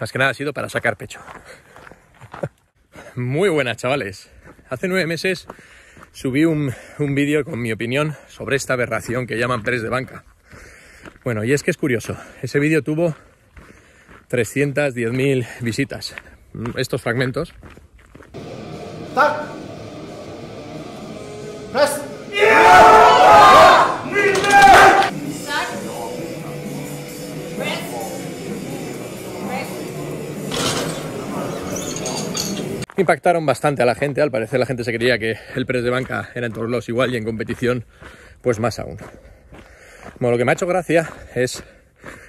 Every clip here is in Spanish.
Más que nada ha sido para sacar pecho. Muy buenas, chavales. Hace nueve meses subí un, un vídeo con mi opinión sobre esta aberración que llaman press de banca. Bueno, y es que es curioso. Ese vídeo tuvo 310.000 visitas. Estos fragmentos. Impactaron bastante a la gente. Al parecer la gente se creía que el press de banca era en todos los igual y en competición pues más aún. Lo que me ha hecho gracia es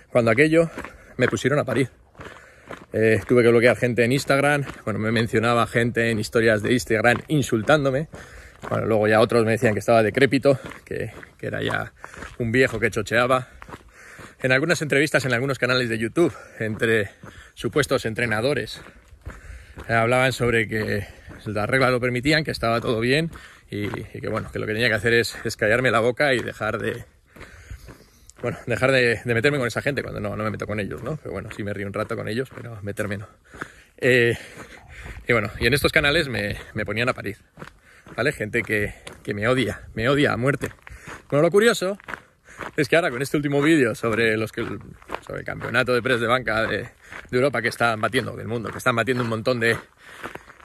cuando aquello me pusieron a parir. Eh, tuve que bloquear gente en Instagram, bueno, me mencionaba gente en historias de Instagram insultándome. Bueno, luego ya otros me decían que estaba decrépito, que, que era ya un viejo que chocheaba. En algunas entrevistas en algunos canales de YouTube, entre supuestos entrenadores, hablaban sobre que las reglas lo permitían, que estaba todo bien y, que bueno, que lo que tenía que hacer es, es callarme la boca y dejar de, bueno, dejar de, meterme con esa gente cuando no, no me meto con ellos, ¿no? Pero bueno, sí me río un rato con ellos, pero meterme no. Eh, y bueno, y en estos canales me, me ponían a parir, ¿vale? Gente que, que, me odia, me odia a muerte. Bueno, lo curioso es que ahora con este último vídeo sobre los que sobre el campeonato de press de banca de, Europa que están batiendo, del mundo, que están batiendo un montón de,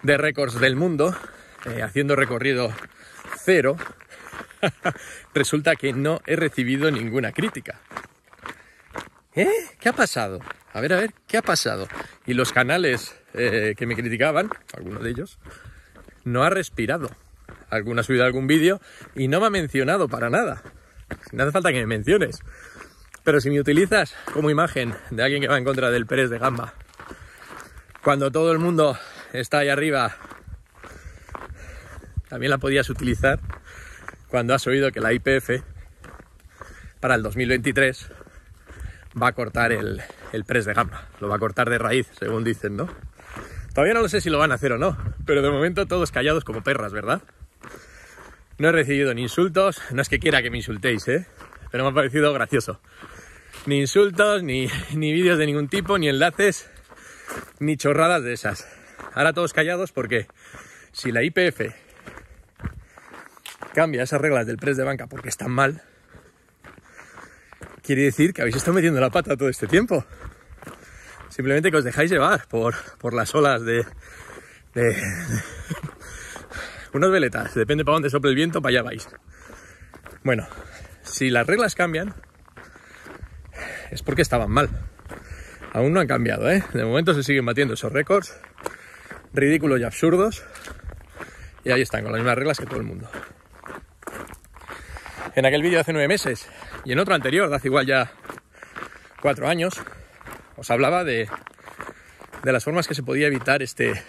récords del mundo, eh, haciendo recorrido cero, resulta que no he recibido ninguna crítica. ¿Eh? ¿Qué ha pasado? A ver, a ver, ¿qué ha pasado? Y los canales eh, que me criticaban, algunos de ellos, no ha respirado. Alguno ha subido algún vídeo y no me ha mencionado para nada. No hace falta que me menciones. Pero si me utilizas como imagen de alguien que va en contra del Pérez de Gamba, cuando todo el mundo está ahí arriba, también la podías utilizar cuando has oído que la IPF para el 2023 va a cortar el, el press de gamba, lo va a cortar de raíz, según dicen, ¿no? Todavía no lo sé si lo van a hacer o no, pero de momento todos callados como perras, ¿verdad? No he recibido ni insultos, no es que quiera que me insultéis, ¿eh? Pero me ha parecido gracioso. Ni insultos, ni, ni vídeos de ningún tipo, ni enlaces, ni chorradas de esas. Ahora todos callados porque si la IPF cambia esas reglas del press de banca porque están mal, quiere decir que habéis estado metiendo la pata todo este tiempo. Simplemente que os dejáis llevar por, por las olas de, de, de unas veletas. Depende para dónde sople el viento, para allá vais. Bueno, si las reglas cambian, es porque estaban mal. Aún no han cambiado, ¿eh? De momento se siguen batiendo esos récords ridículos y absurdos. Y ahí están, con las mismas reglas que todo el mundo en aquel vídeo de hace nueve meses y en otro anterior, de hace igual ya cuatro años, os hablaba de, de las formas que se podía evitar este,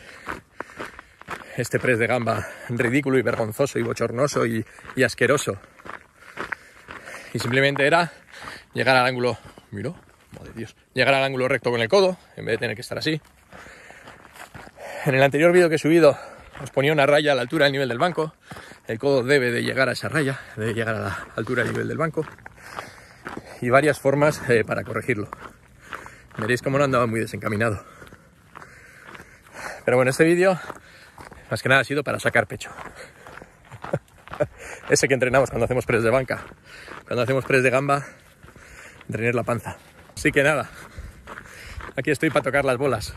este press de gamba ridículo y vergonzoso y bochornoso y, y asqueroso. Y simplemente era llegar al ángulo, miro, madre Dios, llegar al ángulo recto con el codo, en vez de tener que estar así. En el anterior vídeo que he subido os ponía una raya a la altura del nivel del banco. El codo debe de llegar a esa raya, debe llegar a la altura del nivel del banco. Y varias formas eh, para corregirlo. Veréis cómo no andaba muy desencaminado. Pero bueno, este vídeo más que nada ha sido para sacar pecho. Ese que entrenamos cuando hacemos press de banca. Cuando hacemos press de gamba, entrenar la panza. Así que nada, aquí estoy para tocar las bolas.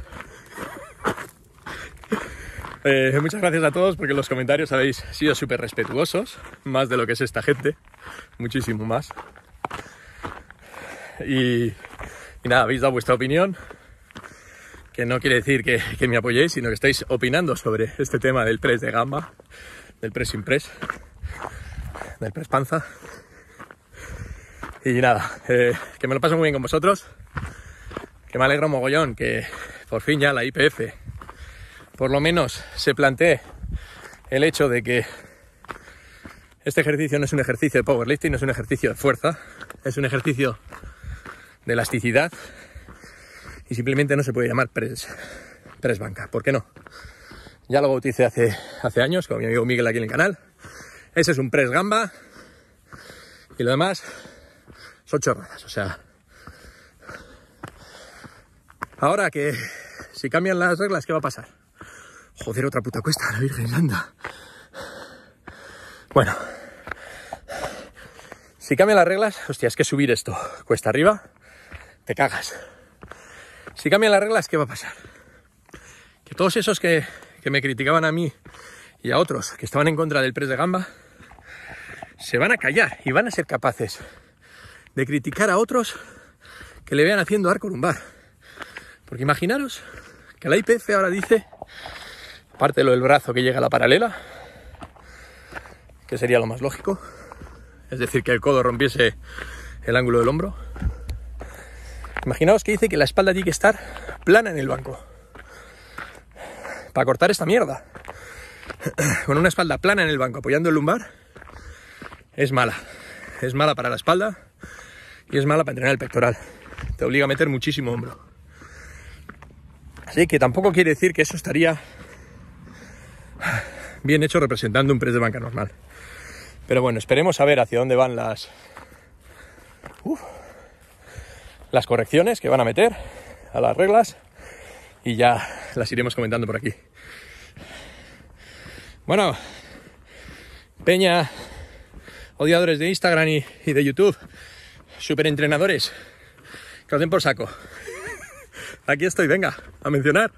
Eh, muchas gracias a todos porque los comentarios habéis sido súper respetuosos, más de lo que es esta gente, muchísimo más. Y, nada, habéis dado vuestra opinión, que no quiere decir que, que, me apoyéis, sino que estáis opinando sobre este tema del press de gamba, del press sin press, del press panza. Y nada, eh, que me lo paso muy bien con vosotros, que me alegro mogollón, que por fin ya la IPF por lo menos se plantee el hecho de que este ejercicio no es un ejercicio de powerlifting, no es un ejercicio de fuerza, es un ejercicio de elasticidad y simplemente no se puede llamar press, press banca. ¿Por qué no? Ya lo bauticé hace, hace años con mi amigo Miguel aquí en el canal. Ese es un press gamba y lo demás son chorradas. O sea, Ahora que si cambian las reglas, ¿qué va a pasar? Joder, otra puta cuesta, la Virgen anda. Bueno. Si cambian las reglas, hostia, es que subir esto cuesta arriba, te cagas. Si cambian las reglas, ¿qué va a pasar? Que todos esos que, que me criticaban a mí y a otros que estaban en contra del press de gamba, se van a callar y van a ser capaces de criticar a otros que le vean haciendo arco lumbar. Porque imaginaros que la IPF ahora dice, aparte de lo del brazo que llega a la paralela, que sería lo más lógico, es decir, que el codo rompiese el ángulo del hombro. Imaginaos que dice que la espalda tiene que estar plana en el banco. Para cortar esta mierda. Con una espalda plana en el banco apoyando el lumbar, es mala. Es mala para la espalda y es mala para entrenar el pectoral. Te obliga a meter muchísimo hombro. Así que tampoco quiere decir que eso estaría bien hecho representando un press de banca normal. Pero bueno, esperemos a ver hacia dónde van las las correcciones que van a meter a las reglas y ya las iremos comentando por aquí. Bueno, Peña, odiadores de Instagram y de YouTube, superentrenadores, que os den por saco. Aquí estoy, venga, a mencionar.